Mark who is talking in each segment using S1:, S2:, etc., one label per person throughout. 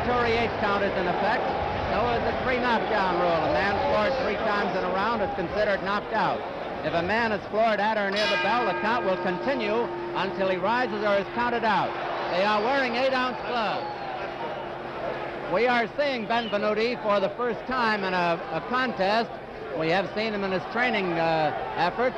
S1: mandatory eight count is in effect. So is the three knockdown rule. A man floored three times in a round is considered knocked out. If a man is floored at or near the bell, the count will continue until he rises or is counted out. They are wearing eight-ounce gloves. We are seeing Benvenuti for the first time in a, a contest. We have seen him in his training uh, efforts.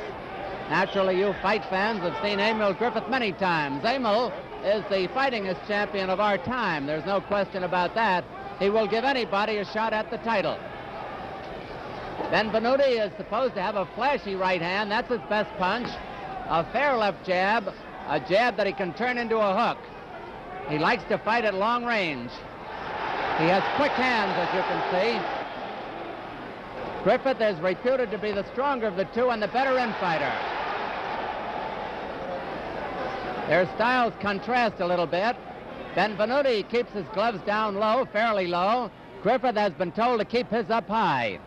S1: Naturally, you fight fans have seen Emile Griffith many times. Emile is the fightingest champion of our time. There's no question about that. He will give anybody a shot at the title. Benvenuti is supposed to have a flashy right hand. That's his best punch. A fair left jab, a jab that he can turn into a hook. He likes to fight at long range. He has quick hands, as you can see. Griffith is reputed to be the stronger of the two and the better infighter. Their styles contrast a little bit. Benvenuti keeps his gloves down low, fairly low. Griffith has been told to keep his up high.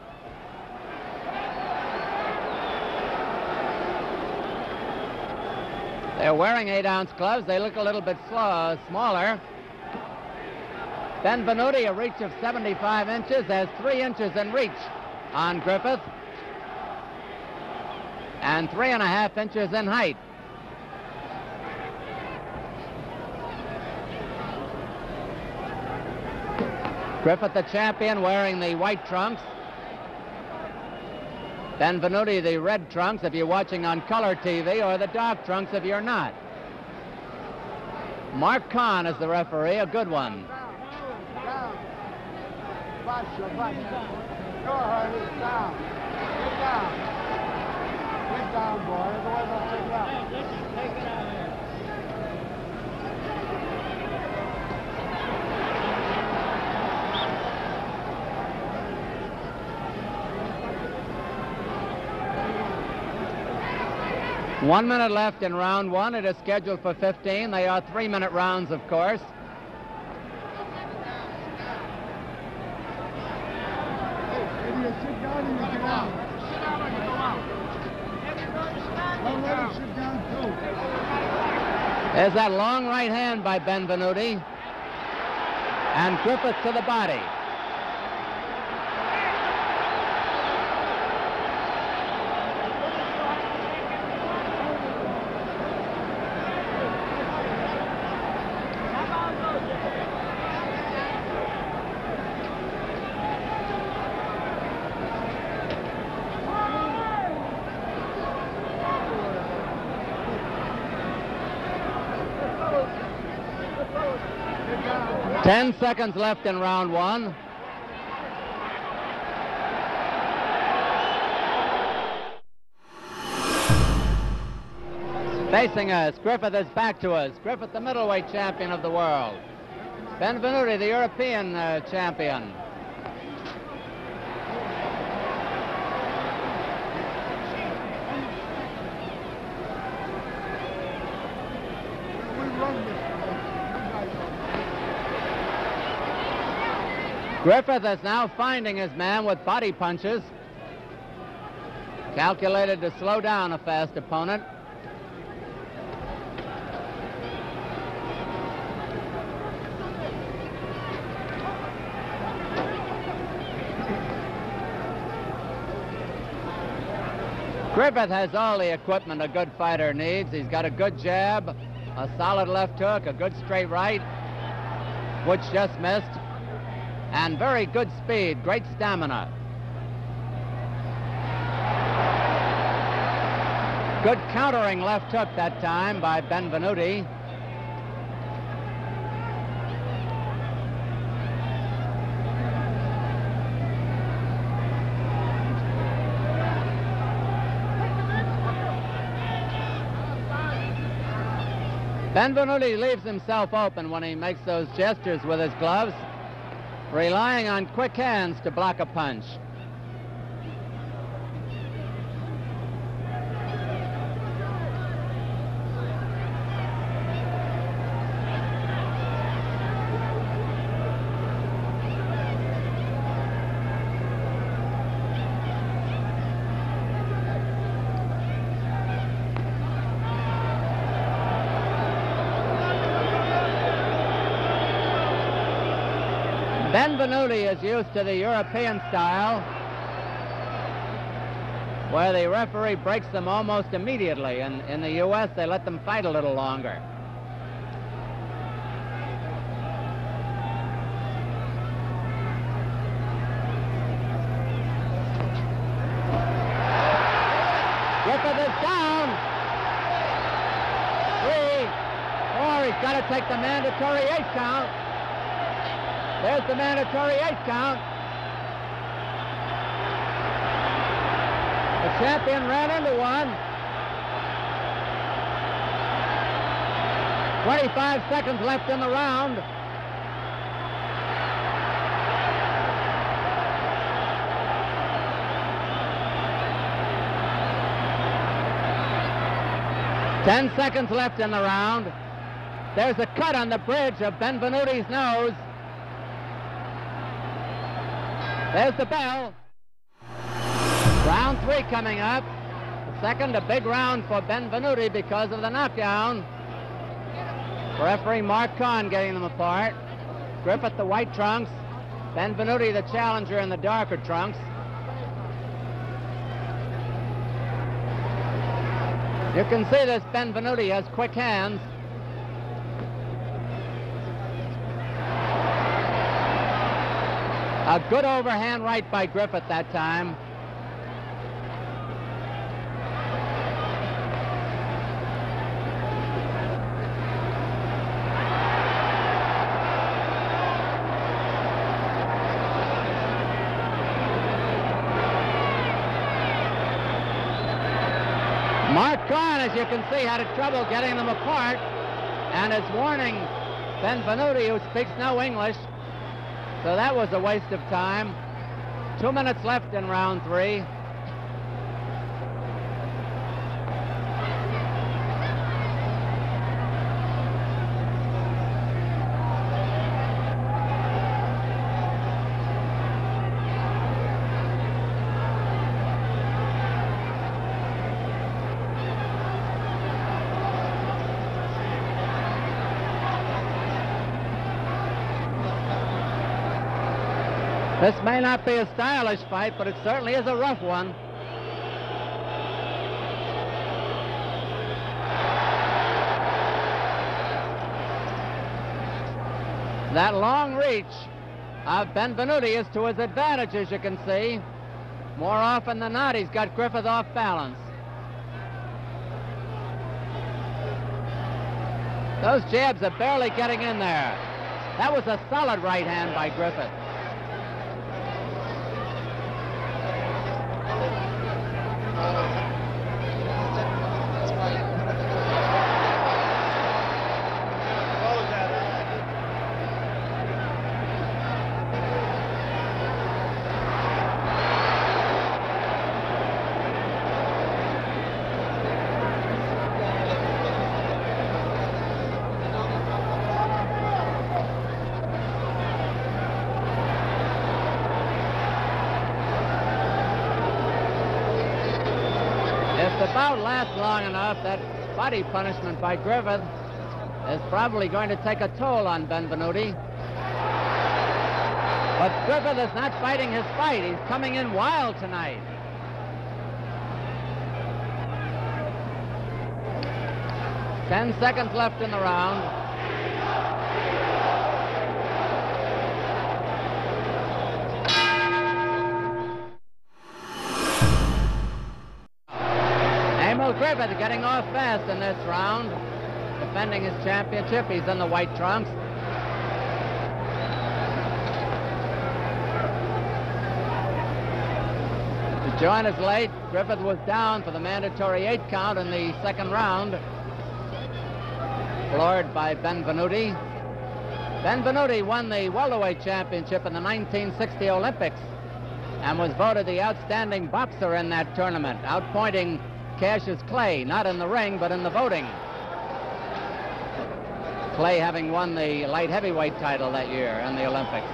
S1: They're wearing eight-ounce gloves. They look a little bit slow, uh, smaller. Benvenuti, a reach of 75 inches, has three inches in reach on Griffith and three and a half inches in height. Griffith, the champion, wearing the white trunks. Benvenuti, the red trunks, if you're watching on color TV, or the dark trunks if you're not. Mark Conn is the referee, a good one. Down. Down. Get down, boy. Otherwise I'll take it out. Take it out here. One minute left in round one. It is scheduled for 15. They are three-minute rounds, of course. There's that long right hand by Benvenuti. And Griffith to the body. Ten seconds left in round one. Facing us, Griffith is back to us. Griffith, the middleweight champion of the world. Benvenuti, the European uh, champion. Griffith is now finding his man with body punches. Calculated to slow down a fast opponent. Griffith has all the equipment a good fighter needs. He's got a good jab, a solid left hook, a good straight right, which just missed and very good speed, great stamina. Good countering left hook that time by Benvenuti. Benvenuti leaves himself open when he makes those gestures with his gloves relying on quick hands to block a punch. Benvenuti is used to the European style where the referee breaks them almost immediately. And in the U.S., they let them fight a little longer. Griffith is down. Three, four, he's got to take the mandatory eight count. There's the mandatory eight count. The champion ran into one. 25 seconds left in the round. Ten seconds left in the round. There's a cut on the bridge of Benvenuti's nose. There's the bell. Round three coming up. The second, a big round for Benvenuti because of the knockdown. Referee Mark Conn getting them apart. Griffith, the white trunks. Benvenuti, the challenger in the darker trunks. You can see this Benvenuti has quick hands. A good overhand right by Griffith that time. Mark Conn, as you can see, had trouble getting them apart and is warning Benvenuti, who speaks no English. So that was a waste of time. Two minutes left in round three. This may not be a stylish fight, but it certainly is a rough one. That long reach of Benvenuti is to his advantage, as you can see. More often than not, he's got Griffith off balance. Those jabs are barely getting in there. That was a solid right hand by Griffith. If the bout lasts long enough, that body punishment by Griffith is probably going to take a toll on Benvenuti. But Griffith is not fighting his fight. He's coming in wild tonight. Ten seconds left in the round. Griffith getting off fast in this round, defending his championship. He's in the white trunks. To join us late, Griffith was down for the mandatory eight count in the second round, floored by Benvenuti. Benvenuti won the welterweight championship in the 1960 Olympics and was voted the outstanding boxer in that tournament, outpointing Cassius Clay, not in the ring, but in the voting. Clay having won the light heavyweight title that year in the Olympics.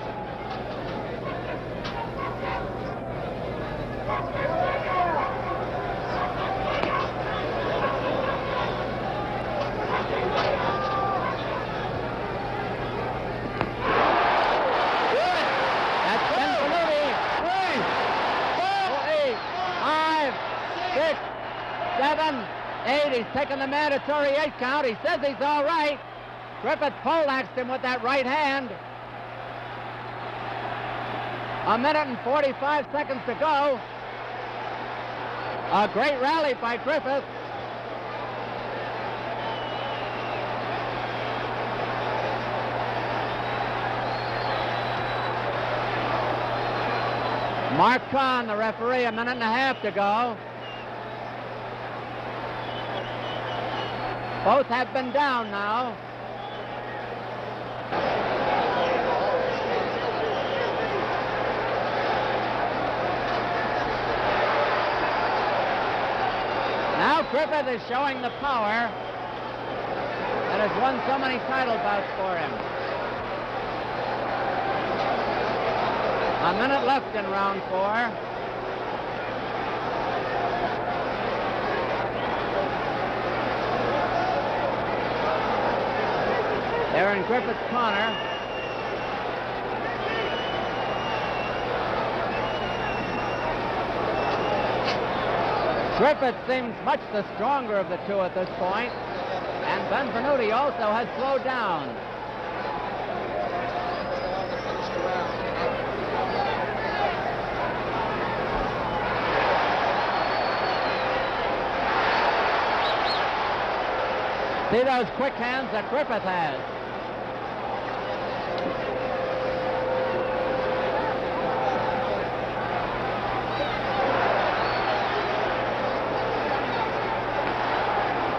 S1: Good eight. He's taken the mandatory eight count. He says he's all right. Griffith poleaxed him with that right hand. A minute and 45 seconds to go. A great rally by Griffith. Mark Conn, the referee, a minute and a half to go. Both have been down now. Now Griffith is showing the power that has won so many title bouts for him. A minute left in round four. They're in Griffith's corner. Griffith seems much the stronger of the two at this point, and Benvenuti also has slowed down. See those quick hands that Griffith has.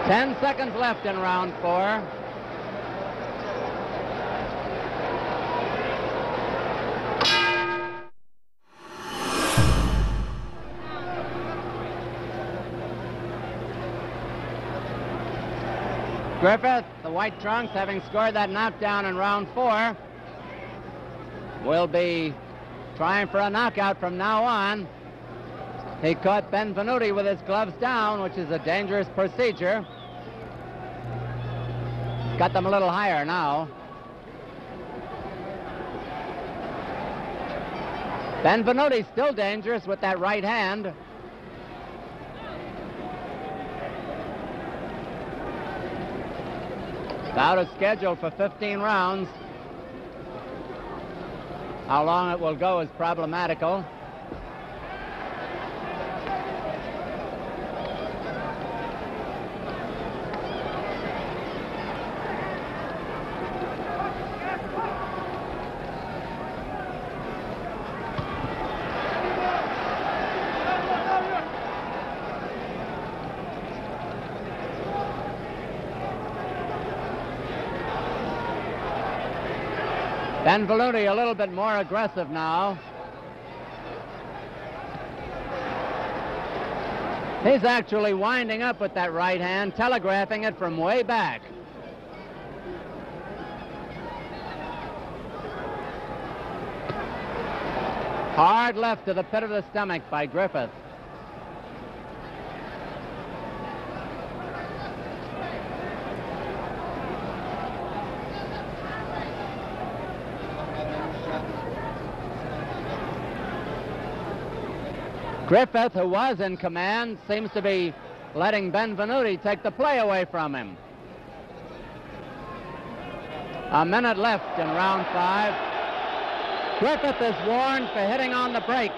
S1: Ten seconds left in round four. Griffith, the White Trunks, having scored that knockdown in round four, will be trying for a knockout from now on. He caught Benvenuti with his gloves down, which is a dangerous procedure. Got them a little higher now. Benvenuti still dangerous with that right hand. Bout is scheduled for 15 rounds. How long it will go is problematical. Benvenuti a little bit more aggressive now. He's actually winding up with that right hand, telegraphing it from way back. Hard left to the pit of the stomach by Griffith. Griffith, who was in command, seems to be letting Benvenuti take the play away from him. A minute left in round five. Griffith is warned for hitting on the break.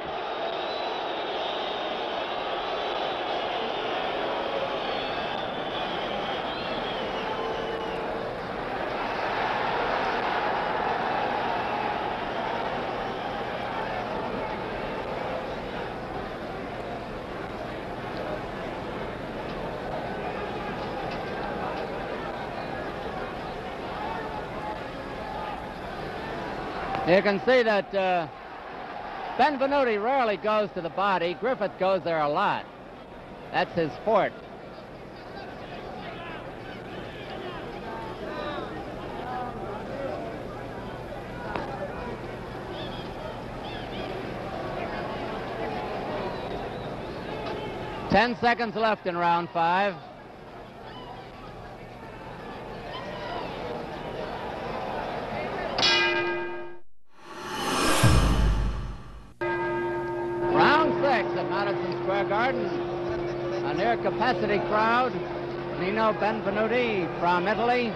S1: You can see that uh, Benvenuti rarely goes to the body. Griffith goes there a lot. That's his sport. Ten seconds left in round five. Crowd. Nino Benvenuti from Italy.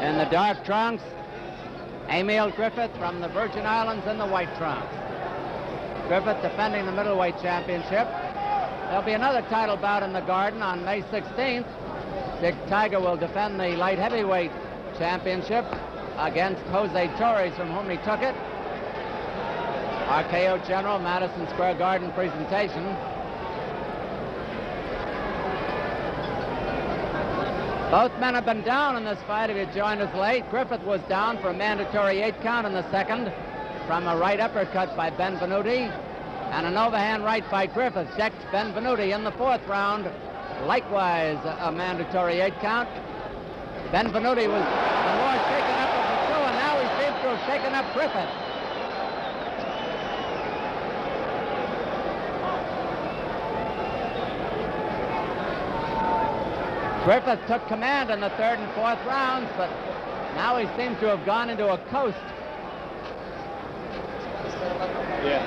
S1: In the dark trunks, Emile Griffith from the Virgin Islands in the white trunks. Griffith defending the middleweight championship. There'll be another title bout in the Garden on May 16th. Dick Tiger will defend the light heavyweight championship against Jose Torres, from whom he took it. RKO General, Madison Square Garden presentation. Both men have been down in this fight if you joined us late. Griffith was down for a mandatory eight count in the second from a right uppercut by Benvenuti and an overhand right by Griffith decked Benvenuti in the fourth round. Likewise, a mandatory eight count. Benvenuti was the more shaken up of the two, and now he seems to have shaken up Griffith. Griffith took command in the third and fourth rounds, but now he seems to have gone into a coast.
S2: Yeah.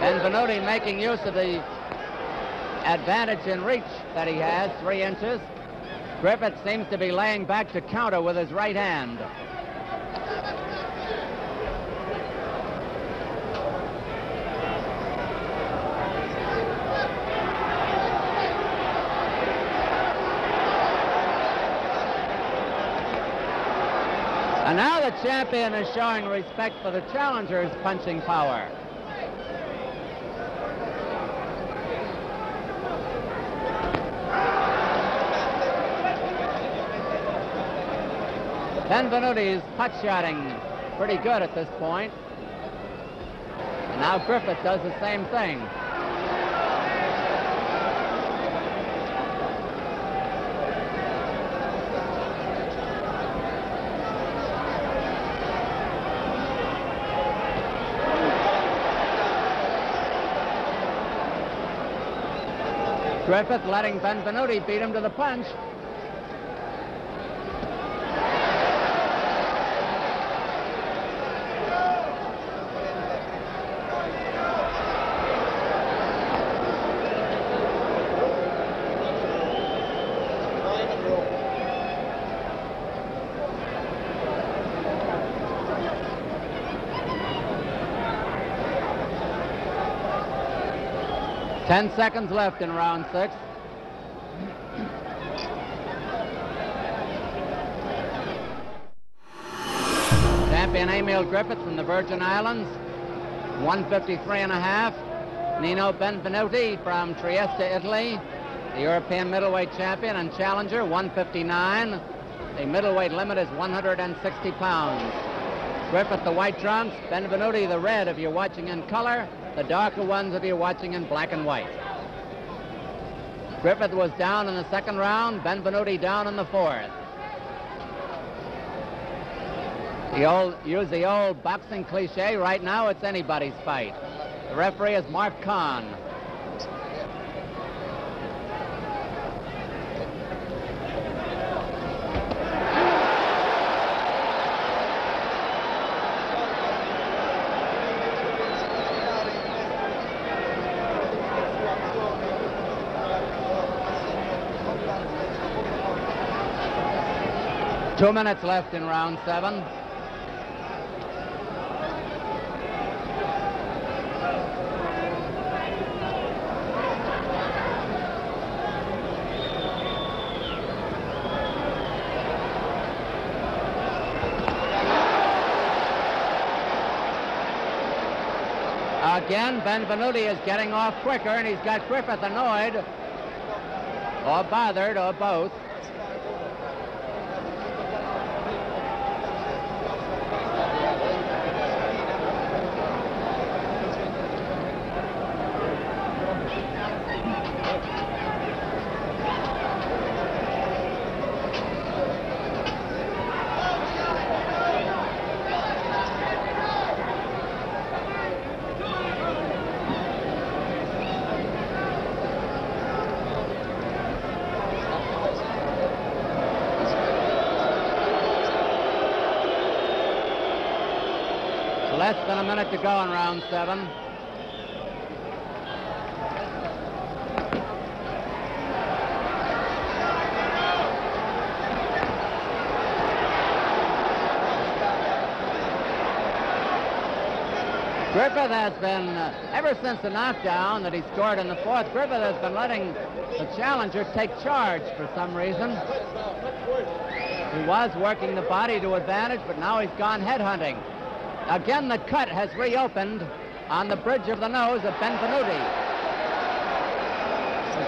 S1: And Benvenuti making use of the advantage in reach that he has, three inches. Griffith seems to be laying back to counter with his right hand. And now the champion is showing respect for the challenger's punching power. Benvenuti's putt shotting pretty good at this point. And now Griffith does the same thing. Griffith letting Benvenuti beat him to the punch. Ten seconds left in round six. Champion Emile Griffith from the Virgin Islands, 153 and a half. Nino Benvenuti from Trieste, Italy, the European middleweight champion and challenger, 159. The middleweight limit is 160 pounds. Griffith, the white trunks, Benvenuti, the red if you're watching in color, the darker ones if you're watching in black and white. Griffith was down in the second round, Benvenuti down in the fourth. The old, use the old boxing cliche, right now it's anybody's fight. The referee is Mark Conn. Two minutes left in round seven. Again, Benvenuti is getting off quicker, and he's got Griffith annoyed, or bothered, or both. minute to go in round seven. Griffith has been, uh, ever since the knockdown that he scored in the fourth, Griffith has been letting the challenger take charge for some reason. He was working the body to advantage, but now he's gone headhunting. Again, the cut has reopened on the bridge of the nose of Benvenuti.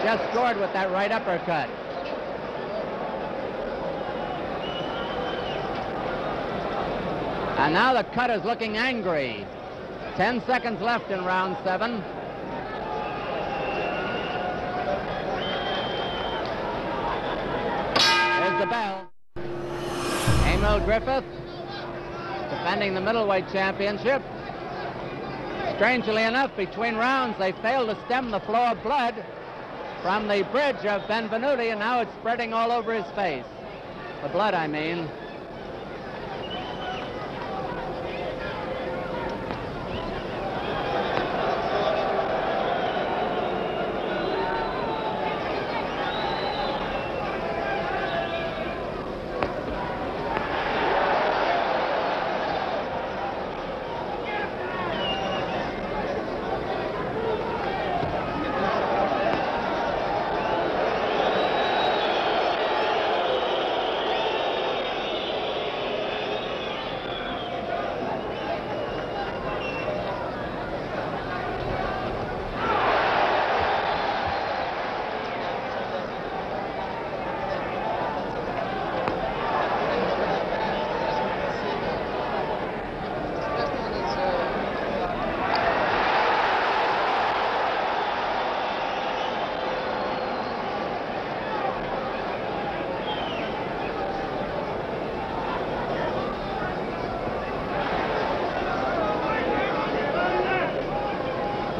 S1: Just scored with that right uppercut. And now the cut is looking angry. Ten seconds left in round seven. There's the bell. Emile Griffith defending the middleweight championship. Strangely enough, between rounds, they failed to stem the flow of blood from the bridge of Benvenuti, and now it's spreading all over his face. The blood, I mean.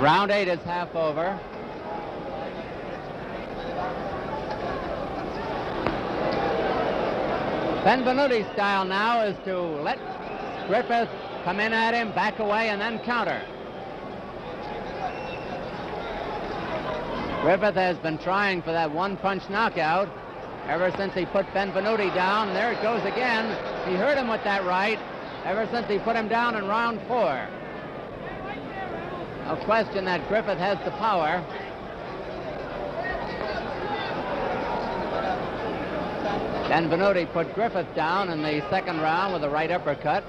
S1: Round eight is half over. Benvenuti style now is to let Griffith come in at him, back away, and then counter. Griffith has been trying for that one-punch knockout ever since he put Benvenuti down. There it goes again. He hurt him with that right ever since he put him down in round four. No question that Griffith has the power. Benvenuti put Griffith down in the second round with a right uppercut.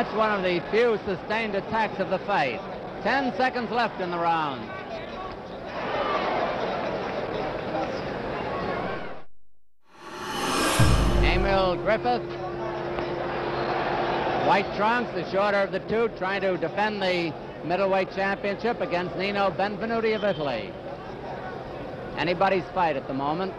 S1: That's one of the few sustained attacks of the fight. Ten seconds left in the round. Emile Griffith. White trunks, the shorter of the two, trying to defend the middleweight championship against Nino Benvenuti of Italy. Anybody's fight at the moment.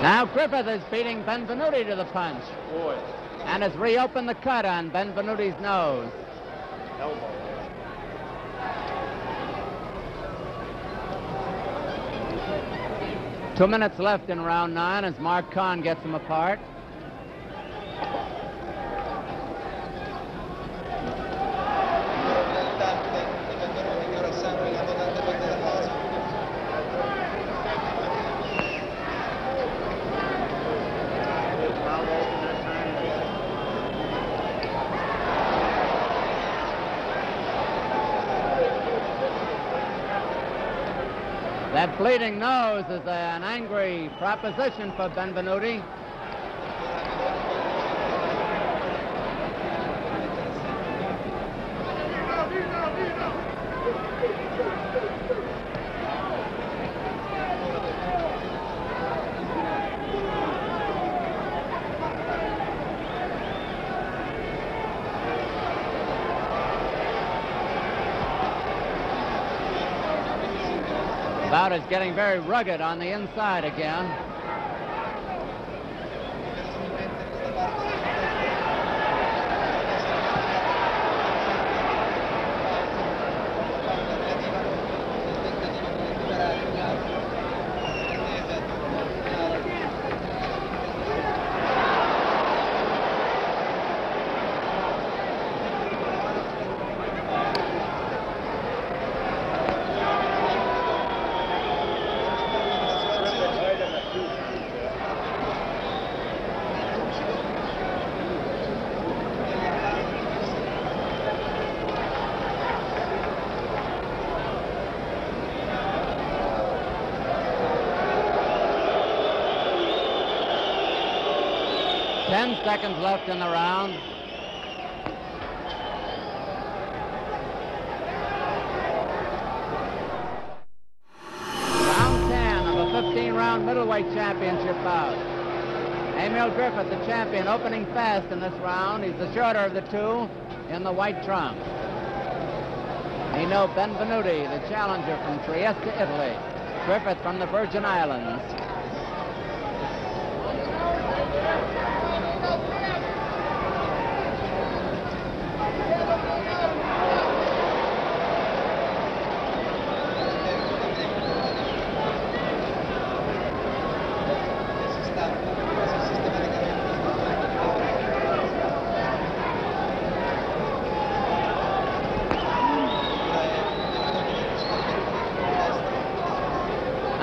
S1: Now Griffith is beating Benvenuti to the punch.
S2: Boy,
S1: And has reopened the cut on Benvenuti's nose.
S2: elbow.
S1: Two minutes left in round nine as Mark Conn gets them apart.
S3: Bleeding nose is an angry proposition for Benvenuti. Bout is getting very rugged on the inside again. Ten seconds left in the round. Round 10 of a 15-round middleweight championship bout. Emile Griffith, the champion, opening fast in this round. He's the shorter of the two in the white trunks. Nino Benvenuti, the challenger from Trieste, Italy. Griffith from the Virgin Islands.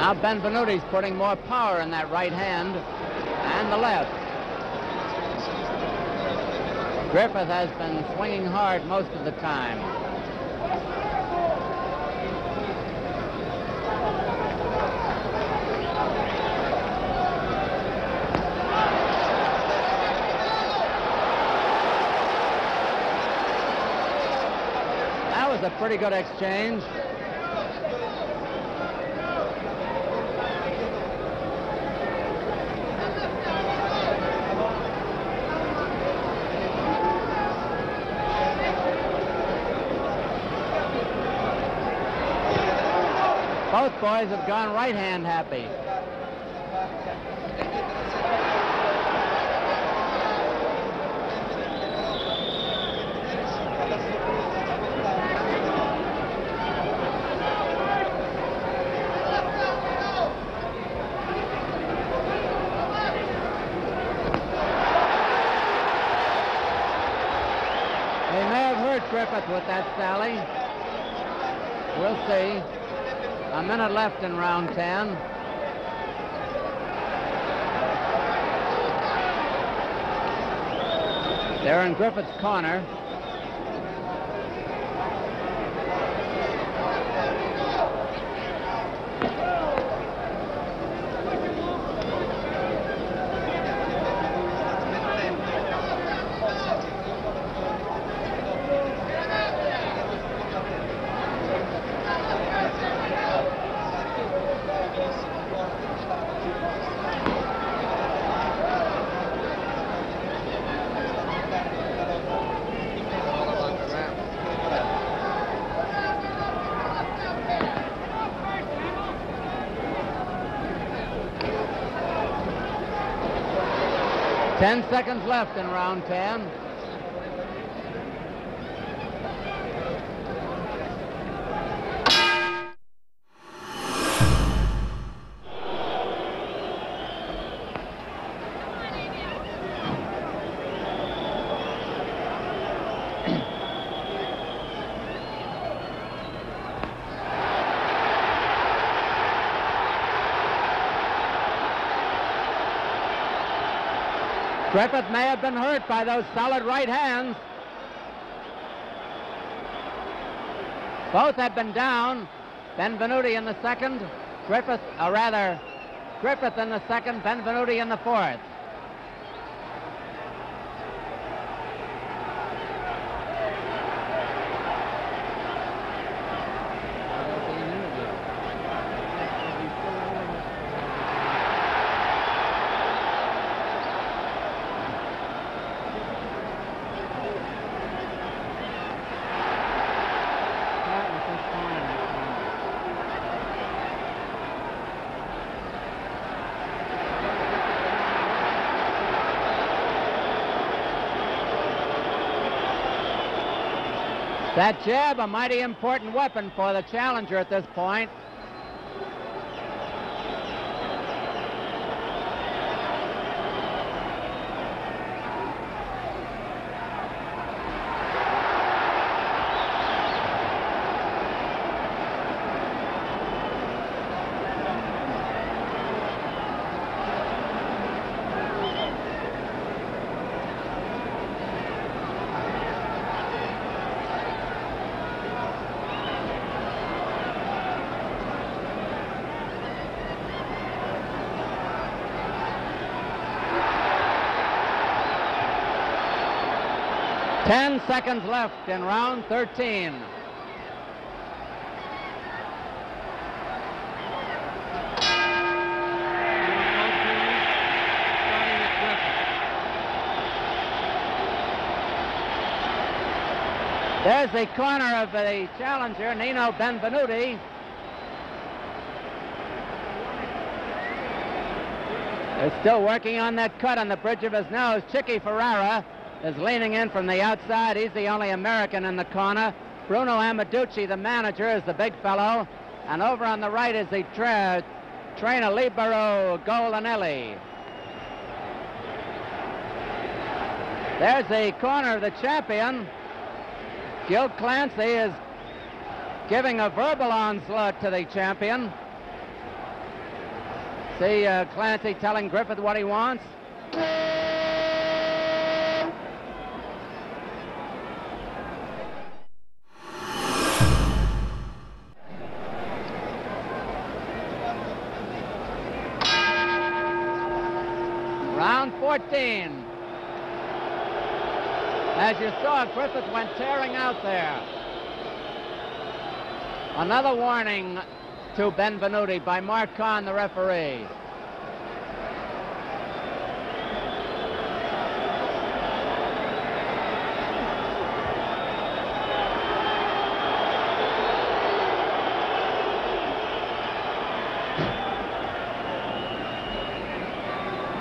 S3: Now Benvenuti's putting more power in that right hand and the left. Griffith has been swinging hard most of the time. That was a pretty good exchange. Both boys have gone right hand happy. They may have hurt Griffith with that sally. We'll see. A minute left in round 10. They're in Griffith's corner. Ten seconds left in round 10. Griffith may have been hurt by those solid right hands. Both have been down. Benvenuti in the second,
S1: Griffith, or rather, Griffith in the second, Benvenuti in the fourth. That jab, a mighty important weapon for the challenger at this point. Ten seconds left in round 13. There's the corner of the challenger, Nino Benvenuti. They're still working on that cut on the bridge of his nose. Chicky Ferrara is leaning in from the outside. He's the only American in the corner. Bruno Amaduzzi, the manager, is the big fellow. And over on the right is the tra trainer Libero Golinelli. There's the corner of the champion. Gil Clancy is giving a verbal onslaught to the champion. See uh, Clancy telling Griffith what he wants. 14. As you saw, Griffith went tearing out there. Another warning to Benvenuti by Mark Conn, the referee.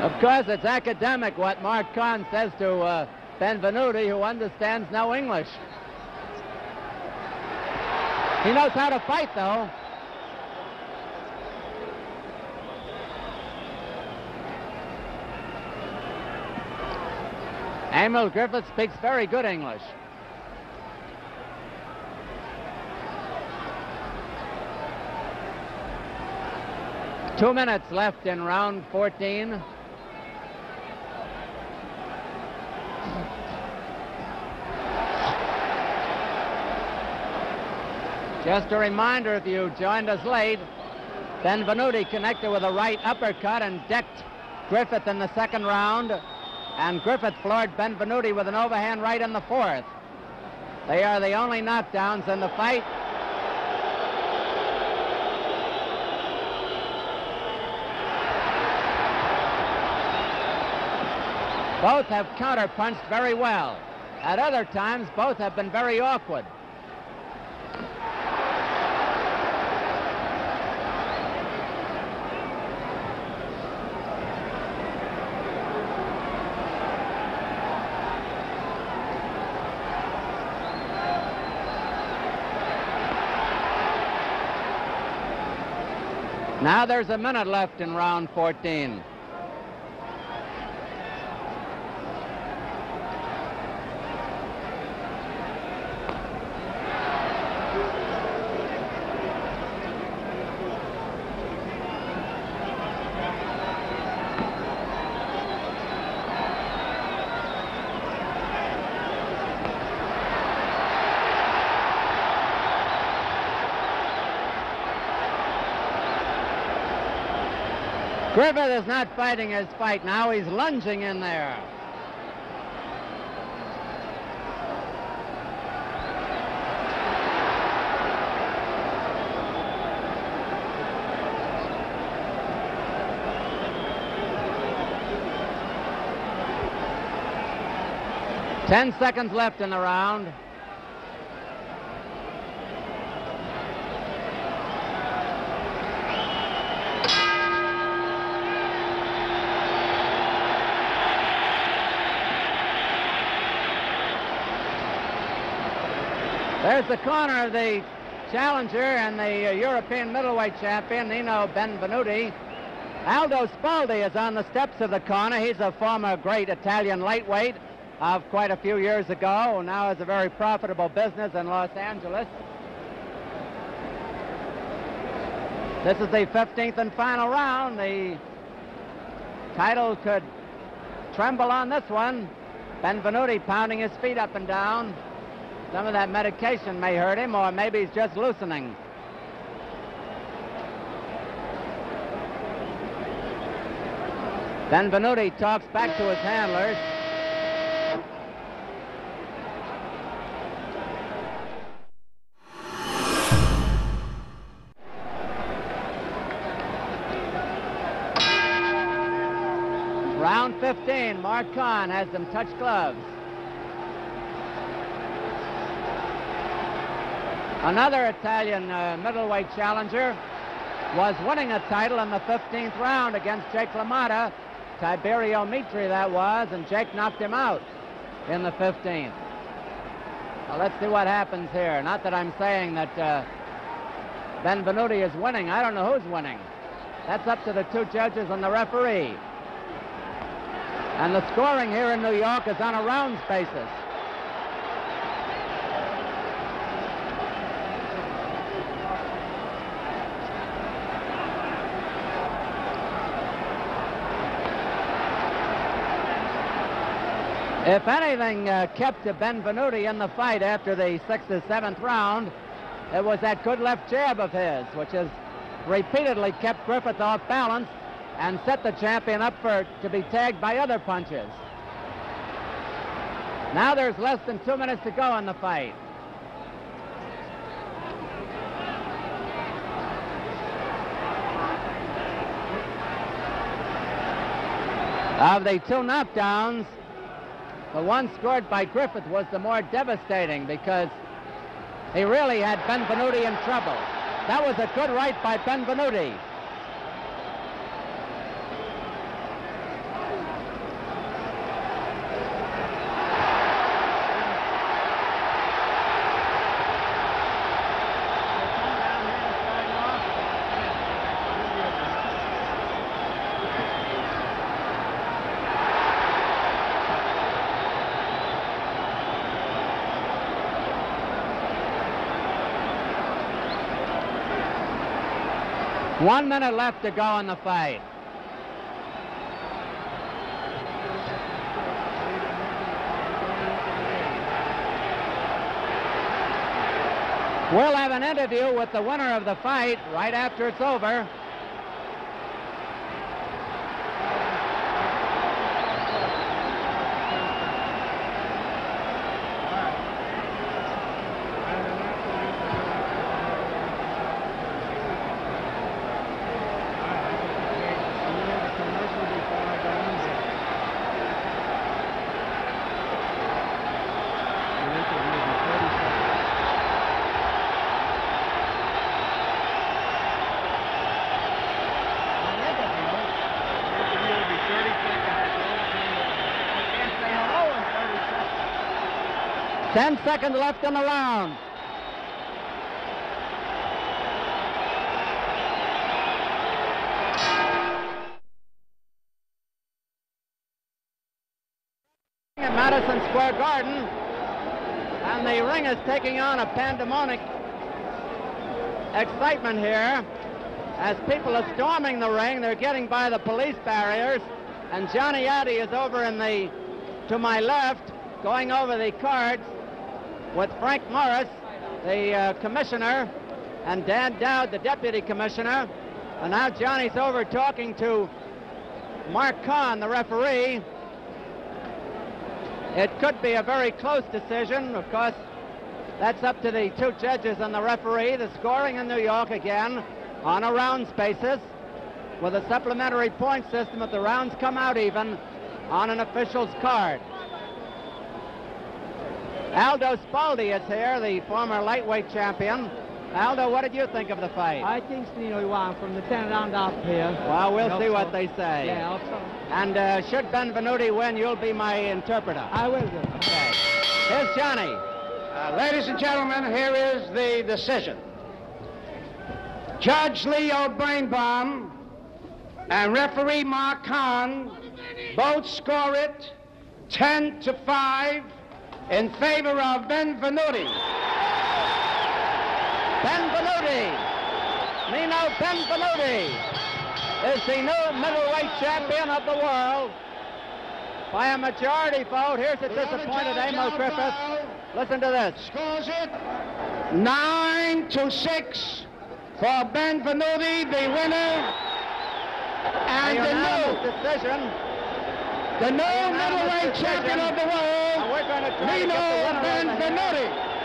S1: Of course, it's academic what Mark Conn says to uh, Benvenuti, who understands no English. He knows how to fight, though. Emile Griffith speaks very good English. Two minutes left in round 14. Just a reminder, if you joined us late, Benvenuti connected with a right uppercut and decked Griffith in the second round, and Griffith floored Benvenuti with an overhand right in the fourth. They are the only knockdowns in the fight. Both have counterpunched very well. At other times, both have been very awkward. Now there's a minute left in round 14. Griffith is not fighting his fight now. He's lunging in there. Ten seconds left in the round. There's the corner of the challenger and the uh, European middleweight champion, Nino Benvenuti. Aldo Spoldi is on the steps of the corner. He's a former great Italian lightweight of quite a few years ago, now has a very profitable business in Los Angeles. This is the 15th and final round. The title could tremble on this one. Benvenuti pounding his feet up and down. Some of that medication may hurt him, or maybe he's just loosening. Benvenuti talks back to his handlers. Round 15, Mark Conn has them touch gloves. Another Italian uh, middleweight challenger was winning a title in the 15th round against Jake LaMotta. Tiberio Mitri that was, and Jake knocked him out in the 15th. Now let's see what happens here. Not that I'm saying that uh, Benvenuti is winning. I don't know who's winning. That's up to the two judges and the referee. And the scoring here in New York is on a rounds basis. If anything uh, kept Benvenuti in the fight after the sixth or seventh round, it was that good left jab of his, which has repeatedly kept Griffith off balance and set the champion up for to be tagged by other punches. Now there's less than two minutes to go in the fight. Of the two knockdowns, the one scored by Griffith was the more devastating because he really had Benvenuti in trouble. That was a good right by Benvenuti. One minute left to go in the fight. We'll have an interview with the winner of the fight right after it's over. Ten seconds left in the round. Madison Square Garden, and the ring is taking on a pandemonic excitement here as people are storming the ring. They're getting by the police barriers, and Johnny Addie is over in the to my left, going over the cards with Frank Morris, the uh, commissioner, and Dan Dowd, the deputy commissioner. And now Johnny's over talking to Mark Conn, the referee. It could be a very close decision. Of course, that's up to the two judges and the referee. The scoring in New York again on a rounds basis with a supplementary point system if the rounds come out even on an official's card. Aldo Spoldi is here, the former lightweight champion. Aldo, what did you think of the fight?
S2: I think Snino won from the 10 round up here.
S1: Well, we'll see
S2: so.
S1: what they say.
S2: Yeah, also.
S1: And uh, should Benvenuti win, you'll be my interpreter.
S2: I will do.
S1: Okay. Here's Johnny.
S4: Uh, ladies and gentlemen, here is the decision. Judge Leo Birnbaum and referee Mark Conn both score it 10 to 5 in favor of Benvenuti.
S1: Benvenuti. Nino Benvenuti is the new middleweight champion of the world by a majority vote. Here's a disappointed Amo Griffith. Listen to this.
S4: Scores it 9 to 6 for Benvenuti, the winner. And the new,
S1: decision.
S4: the new middleweight
S1: decision.
S4: champion of the world, Nino Benvenuti.